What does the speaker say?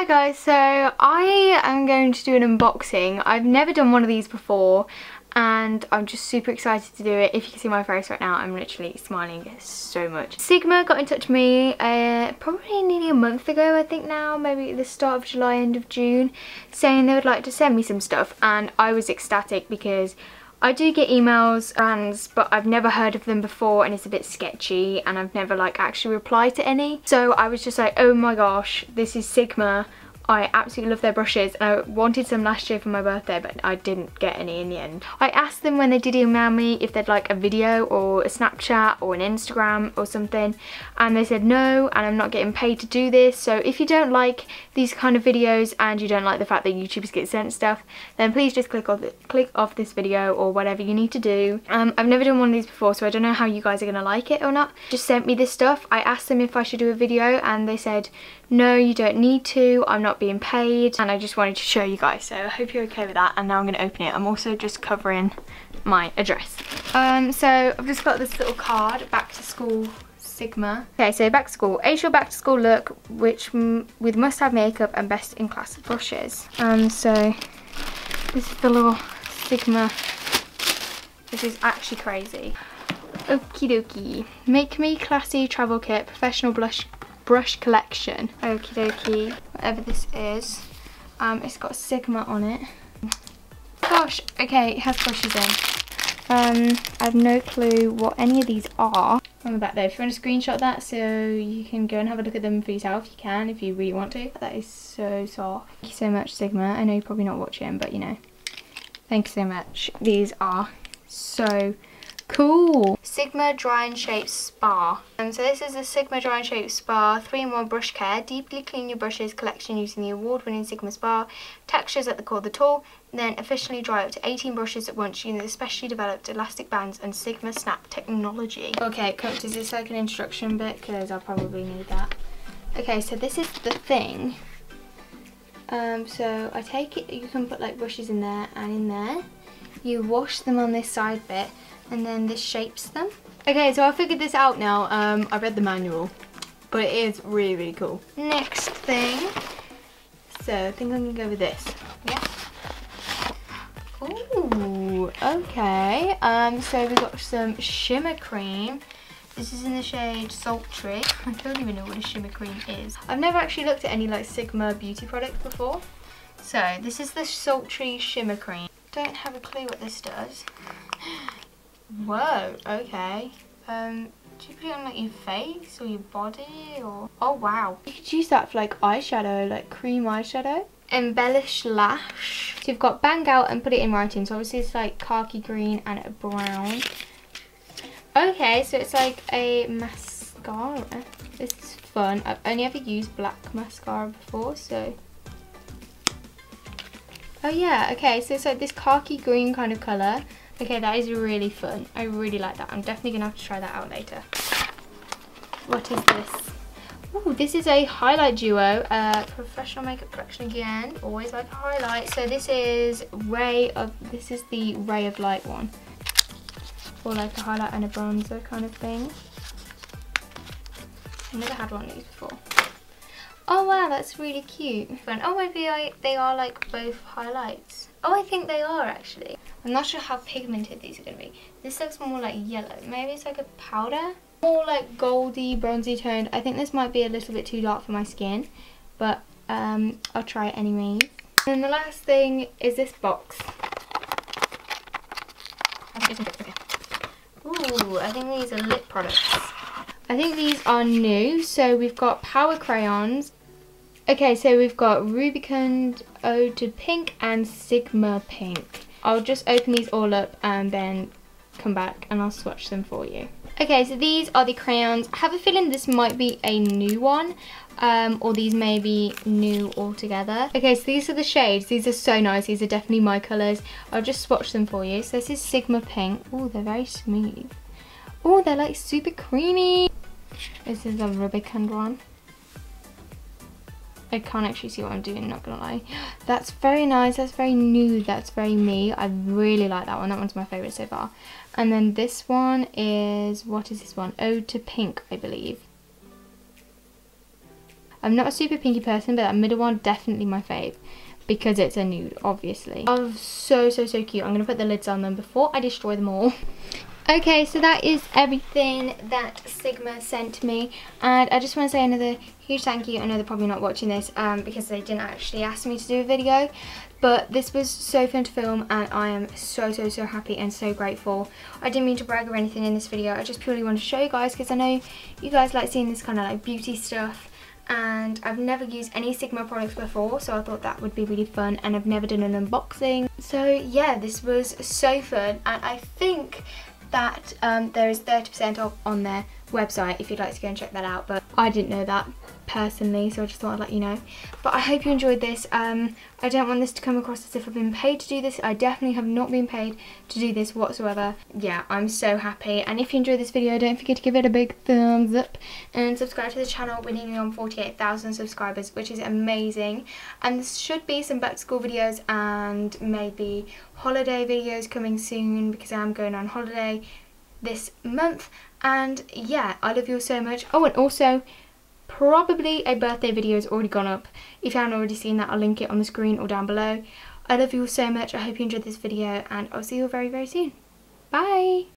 Hi guys, so I am going to do an unboxing. I've never done one of these before and I'm just super excited to do it. If you can see my face right now, I'm literally smiling so much. Sigma got in touch with me uh, probably nearly a month ago, I think now, maybe the start of July, end of June, saying they would like to send me some stuff and I was ecstatic because I do get emails brands, but I've never heard of them before and it's a bit sketchy and I've never like actually replied to any. So I was just like, oh my gosh, this is Sigma. I absolutely love their brushes I wanted some last year for my birthday but I didn't get any in the end. I asked them when they did email me if they'd like a video or a Snapchat or an Instagram or something and they said no and I'm not getting paid to do this so if you don't like these kind of videos and you don't like the fact that YouTubers get sent stuff then please just click off, click off this video or whatever you need to do. Um, I've never done one of these before so I don't know how you guys are going to like it or not. Just sent me this stuff. I asked them if I should do a video and they said no you don't need to I'm not being paid and I just wanted to show you guys so I hope you're okay with that and now I'm going to open it I'm also just covering my address um so I've just got this little card back to school Sigma. Okay, so back to school. Ace your back to school look, which with must-have makeup and best-in-class brushes. Um, so this is the little Sigma. This is actually crazy. Okie dokie. Make me classy travel kit, professional blush brush collection. Okie dokie, whatever this is. Um, it's got Sigma on it. Gosh, okay, it has brushes in. Um, I have no clue what any of these are. On the back there, if you want to screenshot that so you can go and have a look at them for yourself, you can if you really want to. That is so soft. Thank you so much, Sigma. I know you're probably not watching, but you know. Thank you so much. These are so Cool. Sigma Dry and Shape Spa. Um, so this is the Sigma Dry and Shape Spa 3-in-1 Brush Care. Deeply clean your brushes collection using the award-winning Sigma Spa. Textures at the core of the tool. Then efficiently dry up to 18 brushes at once using the specially developed elastic bands and Sigma Snap technology. Okay, coach, is this like an instruction bit? Because I'll probably need that. Okay, so this is the thing. Um, so I take it, you can put like brushes in there and in there. You wash them on this side bit and then this shapes them. Okay, so I figured this out now. Um, I read the manual, but it is really, really cool. Next thing, so I think I'm gonna go with this. Yeah. Ooh, okay. Um, so we've got some shimmer cream. This is in the shade Sultry. I don't even know what a shimmer cream is. I've never actually looked at any like Sigma beauty products before. So this is the Sultry Shimmer Cream. Don't have a clue what this does. Whoa, okay. Um, do you put it on like your face or your body or... Oh wow. You could use that for like eyeshadow, like cream eyeshadow. Embellish lash. So you've got bang out and put it in writing. So obviously it's like khaki green and a brown. Okay, so it's like a mascara. This is fun. I've only ever used black mascara before, so... Oh yeah, okay, so it's like this khaki green kind of colour. Okay, that is really fun. I really like that. I'm definitely to have to try that out later. What is this? Oh, this is a highlight duo. Uh, professional makeup collection again. Always like a highlight. So this is Ray of, this is the Ray of Light one. Or like a highlight and a bronzer kind of thing. I've never had one of these before. Oh wow, that's really cute. Oh, maybe I, they are like both highlights. Oh, I think they are actually. I'm not sure how pigmented these are going to be. This looks more like yellow. Maybe it's like a powder. More like goldy, bronzy toned. I think this might be a little bit too dark for my skin. But um, I'll try it anyway. And the last thing is this box. Ooh, I think these are lip products. I think these are new. So we've got Power Crayons, Okay, so we've got Rubicund Ode to Pink and Sigma Pink. I'll just open these all up and then come back and I'll swatch them for you. Okay, so these are the crayons. I have a feeling this might be a new one. Um, or these may be new altogether. Okay, so these are the shades. These are so nice. These are definitely my colours. I'll just swatch them for you. So this is Sigma Pink. Oh, they're very smooth. Oh, they're like super creamy. This is a Rubicund one. I can't actually see what I'm doing, not gonna lie. That's very nice, that's very nude, that's very me. I really like that one, that one's my favourite so far. And then this one is, what is this one? Ode to Pink, I believe. I'm not a super pinky person, but that middle one definitely my fave because it's a nude, obviously. Oh, so, so, so cute. I'm going to put the lids on them before I destroy them all. Okay, so that is everything that Sigma sent me. And I just want to say another huge thank you. I know they're probably not watching this um, because they didn't actually ask me to do a video. But this was so fun to film and I am so, so, so happy and so grateful. I didn't mean to brag or anything in this video. I just purely wanted to show you guys because I know you guys like seeing this kind of like beauty stuff and I've never used any Sigma products before so I thought that would be really fun and I've never done an unboxing so yeah this was so fun and I think that um, there is 30% off on their website if you'd like to go and check that out but I didn't know that personally so I just thought I'd let you know. But I hope you enjoyed this. Um, I don't want this to come across as if I've been paid to do this. I definitely have not been paid to do this whatsoever. Yeah I'm so happy. And if you enjoyed this video don't forget to give it a big thumbs up and subscribe to the channel we're nearly on 48,000 subscribers which is amazing. And there should be some back to school videos and maybe holiday videos coming soon because I am going on holiday this month. And yeah I love you all so much. Oh and also probably a birthday video has already gone up. If you haven't already seen that I'll link it on the screen or down below. I love you all so much. I hope you enjoyed this video and I'll see you all very very soon. Bye